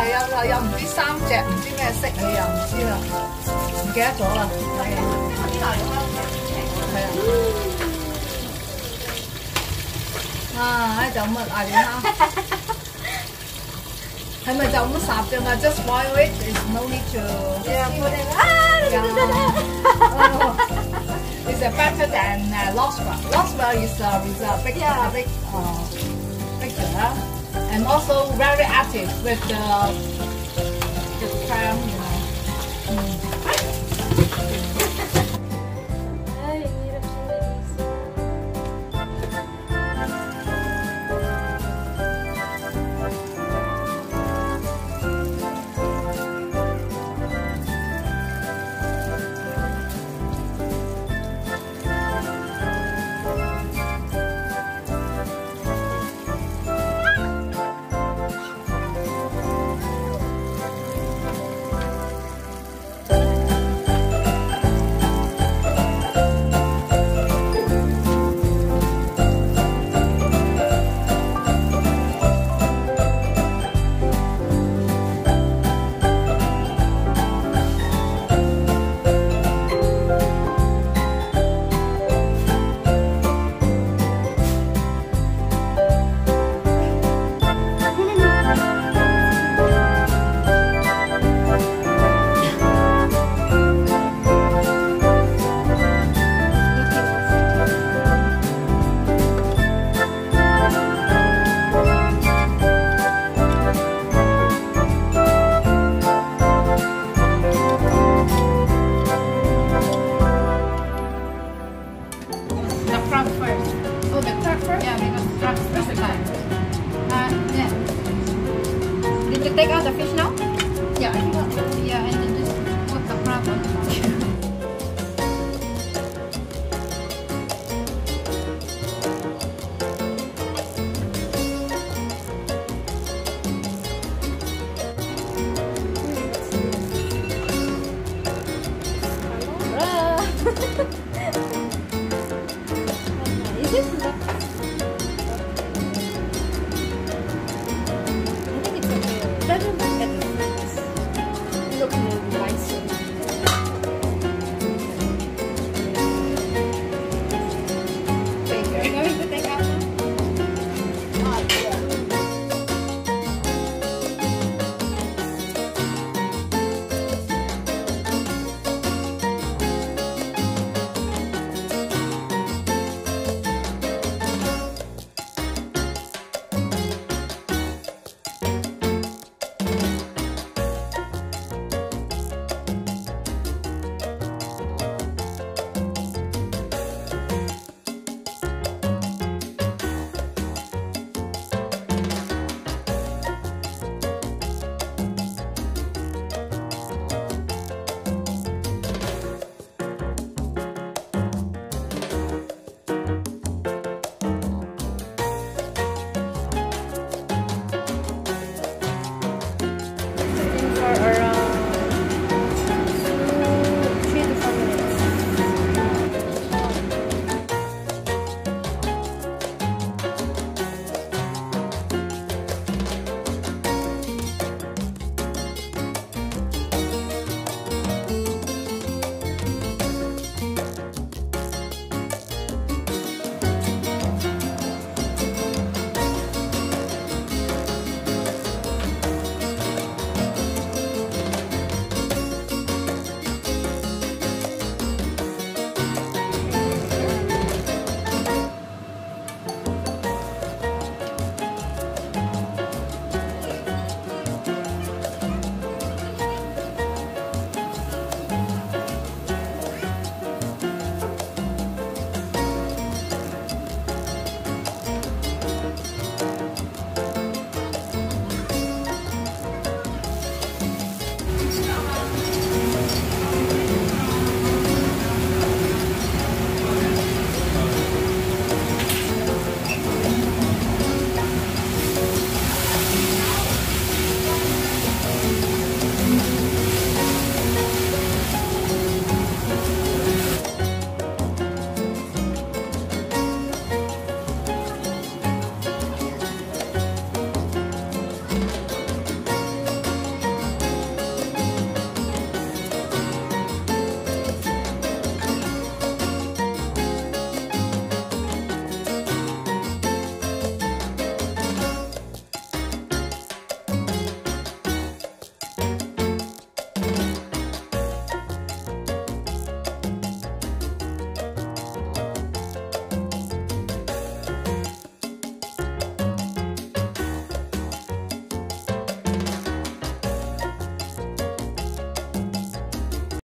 啦，后边啊有有唔知三只唔知咩色，你又唔知啦，唔记得咗啦。系啊，系啊。啊，喺就咁啊，嗌你啦。系咪就咁烚啫嘛？Just boil it. There's no need to. Yeah, put it. Ah, Yeah. It's uh, better than uh, lobster. Lobster is uh, is a big, Yeah. a big, uh, bigger, and also very active with the the clam, you know. Ay, Yeah, I yeah, and then just put the problem.